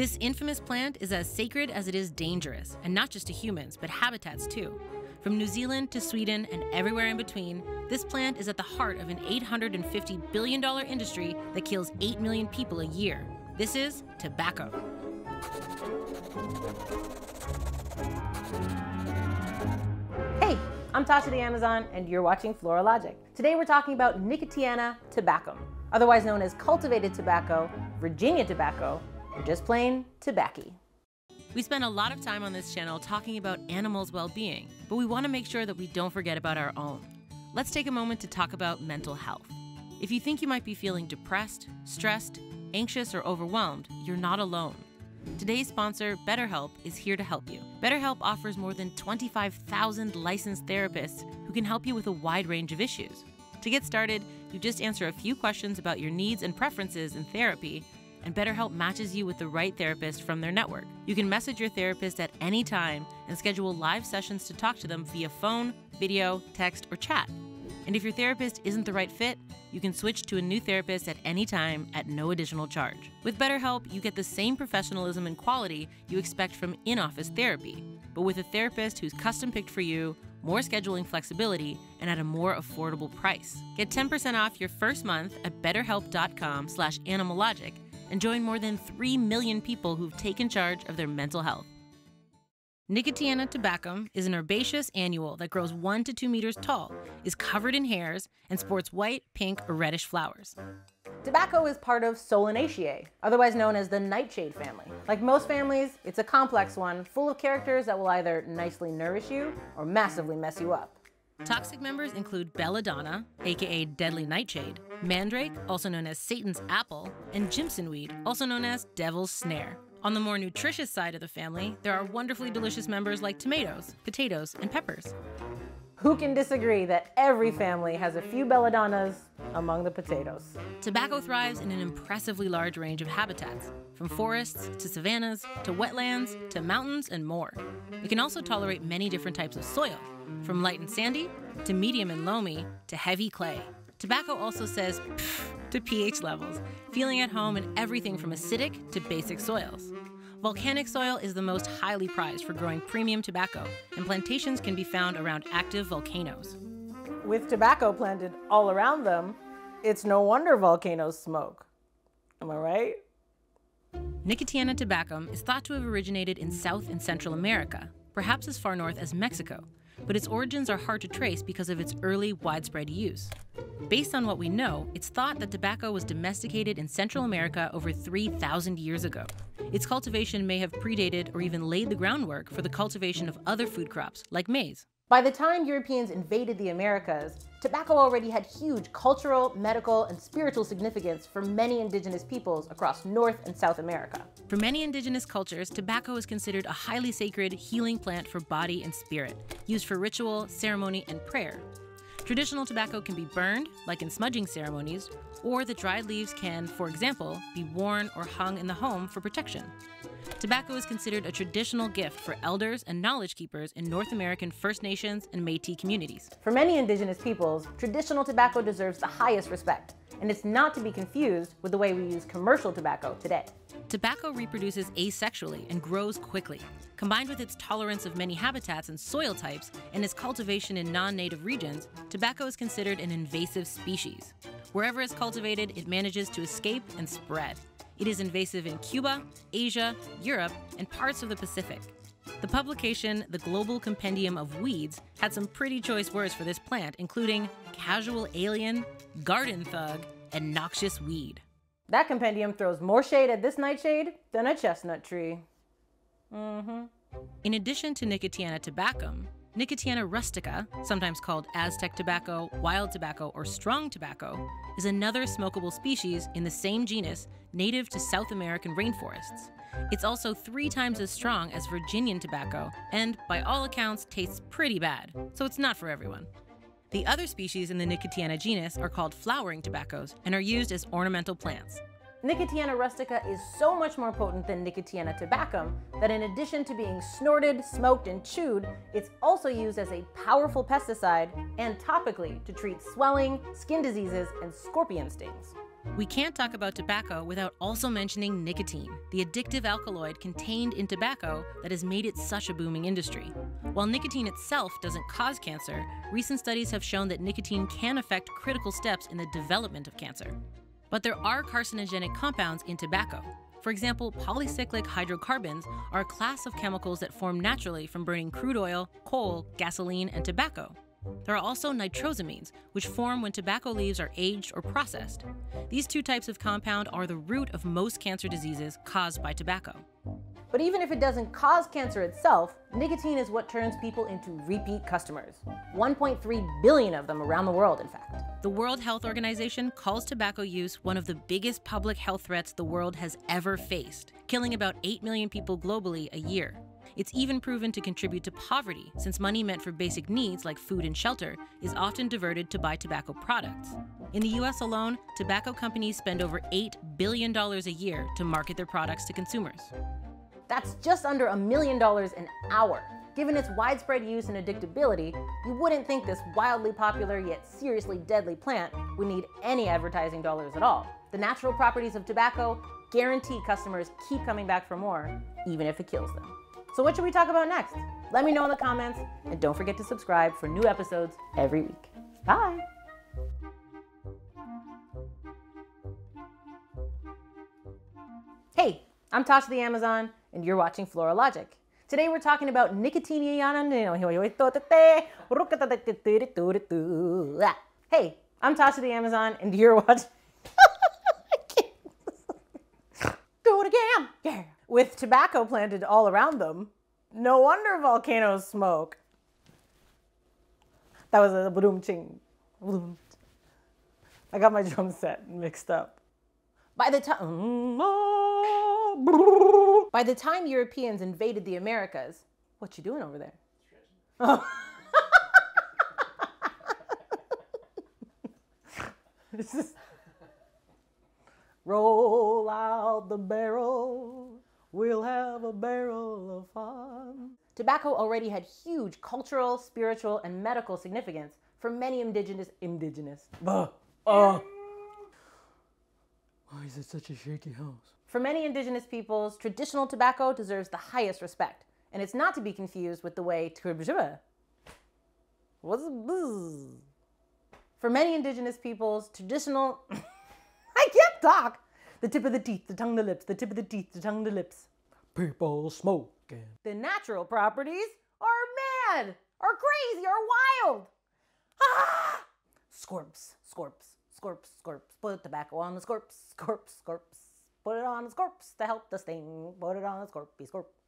This infamous plant is as sacred as it is dangerous, and not just to humans, but habitats too. From New Zealand to Sweden and everywhere in between, this plant is at the heart of an $850 billion industry that kills 8 million people a year. This is tobacco. Hey, I'm Tasha the Amazon, and you're watching Floralogic. Today we're talking about Nicotiana tabacum, otherwise known as cultivated tobacco, Virginia tobacco, or just plain tobacco. We spend a lot of time on this channel talking about animals' well being, but we want to make sure that we don't forget about our own. Let's take a moment to talk about mental health. If you think you might be feeling depressed, stressed, anxious, or overwhelmed, you're not alone. Today's sponsor, BetterHelp, is here to help you. BetterHelp offers more than 25,000 licensed therapists who can help you with a wide range of issues. To get started, you just answer a few questions about your needs and preferences in therapy, and BetterHelp matches you with the right therapist from their network. You can message your therapist at any time and schedule live sessions to talk to them via phone, video, text, or chat. And if your therapist isn't the right fit, you can switch to a new therapist at any time at no additional charge. With BetterHelp, you get the same professionalism and quality you expect from in office therapy, but with a therapist who's custom picked for you, more scheduling flexibility, and at a more affordable price. Get 10% off your first month at betterhelp.com slash animalogic and join more than 3 million people who've taken charge of their mental health. Nicotiana tabacum is an herbaceous annual that grows 1 to 2 meters tall, is covered in hairs, and sports white, pink, or reddish flowers. Tobacco is part of Solanaceae, otherwise known as the nightshade family. Like most families, it's a complex one full of characters that will either nicely nourish you or massively mess you up. Toxic members include belladonna, aka deadly nightshade, mandrake, also known as Satan's apple, and Jimson weed, also known as devil's snare. On the more nutritious side of the family, there are wonderfully delicious members like tomatoes, potatoes, and peppers. Who can disagree that every family has a few belladonnas among the potatoes? Tobacco thrives in an impressively large range of habitats, from forests to savannas to wetlands to mountains and more. It can also tolerate many different types of soil, from light and sandy to medium and loamy to heavy clay. Tobacco also says to pH levels, feeling at home in everything from acidic to basic soils. Volcanic soil is the most highly prized for growing premium tobacco, and plantations can be found around active volcanoes. With tobacco planted all around them, it's no wonder volcanoes smoke. Am I right? Nicotiana tabacum is thought to have originated in South and Central America, perhaps as far north as Mexico, but its origins are hard to trace because of its early widespread use. Based on what we know, it's thought that tobacco was domesticated in Central America over 3,000 years ago. Its cultivation may have predated or even laid the groundwork for the cultivation of other food crops, like maize. By the time Europeans invaded the Americas, tobacco already had huge cultural, medical, and spiritual significance for many indigenous peoples across North and South America. For many indigenous cultures, tobacco is considered a highly sacred, healing plant for body and spirit, used for ritual, ceremony, and prayer. Traditional tobacco can be burned, like in smudging ceremonies, or the dried leaves can, for example, be worn or hung in the home for protection. Tobacco is considered a traditional gift for elders and knowledge keepers in North American First Nations and Metis communities. For many indigenous peoples, traditional tobacco deserves the highest respect, and it's not to be confused with the way we use commercial tobacco today. Tobacco reproduces asexually and grows quickly. Combined with its tolerance of many habitats and soil types and its cultivation in non native regions, tobacco is considered an invasive species. Wherever it's cultivated, it manages to escape and spread. It is invasive in Cuba, Asia, Europe, and parts of the Pacific. The publication, The Global Compendium of Weeds, had some pretty choice words for this plant, including casual alien, garden thug, and noxious weed. That compendium throws more shade at this nightshade than a chestnut tree. Mm-hmm. In addition to Nicotiana tabacum, Nicotiana rustica, sometimes called Aztec tobacco, wild tobacco, or strong tobacco, is another smokable species in the same genus native to South American rainforests. It's also three times as strong as Virginian tobacco and, by all accounts, tastes pretty bad, so it's not for everyone. The other species in the Nicotiana genus are called flowering tobaccos and are used as ornamental plants. Nicotiana rustica is so much more potent than Nicotiana tabacum that in addition to being snorted, smoked, and chewed, it's also used as a powerful pesticide and topically to treat swelling, skin diseases, and scorpion stings. We can't talk about tobacco without also mentioning nicotine, the addictive alkaloid contained in tobacco that has made it such a booming industry. While nicotine itself doesn't cause cancer, recent studies have shown that nicotine can affect critical steps in the development of cancer. But there are carcinogenic compounds in tobacco. For example, polycyclic hydrocarbons are a class of chemicals that form naturally from burning crude oil, coal, gasoline, and tobacco. There are also nitrosamines, which form when tobacco leaves are aged or processed. These two types of compound are the root of most cancer diseases caused by tobacco. But even if it doesn't cause cancer itself, nicotine is what turns people into repeat customers. 1.3 billion of them around the world, in fact. The World Health Organization calls tobacco use one of the biggest public health threats the world has ever faced, killing about 8 million people globally a year. It's even proven to contribute to poverty, since money meant for basic needs like food and shelter is often diverted to buy tobacco products. In the US alone, tobacco companies spend over $8 billion a year to market their products to consumers. That's just under a million dollars an hour. Given its widespread use and addictability, you wouldn't think this wildly popular yet seriously deadly plant would need any advertising dollars at all. The natural properties of tobacco guarantee customers keep coming back for more, even if it kills them. So, what should we talk about next? Let me know in the comments, and don't forget to subscribe for new episodes every week. Bye! Hey, I'm Tasha the Amazon, and you're watching Floralogic. Today we're talking about nicotine. Hey, I'm Tasha the Amazon, and you're watching. Do it again! Yeah! With tobacco planted all around them, no wonder volcanoes smoke. That was a boom ching. I got my drum set mixed up. By the time by the time Europeans invaded the Americas, what you doing over there? Oh. Roll out the barrel, we'll have a barrel of fun. Tobacco already had huge cultural, spiritual, and medical significance for many indigenous indigenous. Uh, uh. Why is it such a shaky house? For many indigenous peoples, traditional tobacco deserves the highest respect, and it's not to be confused with the way What's For many indigenous peoples, traditional I can't talk. The tip of the teeth, the tongue, the lips, the tip of the teeth, the tongue, the lips. People smoking. The natural properties are mad, or crazy, or wild. Ah! Scorps, scorps, scorps, scorps. Put tobacco on the scorps, scorps, scorps. Put it on the scorps to help the sting. Put it on the scorpy, scorp, scorp.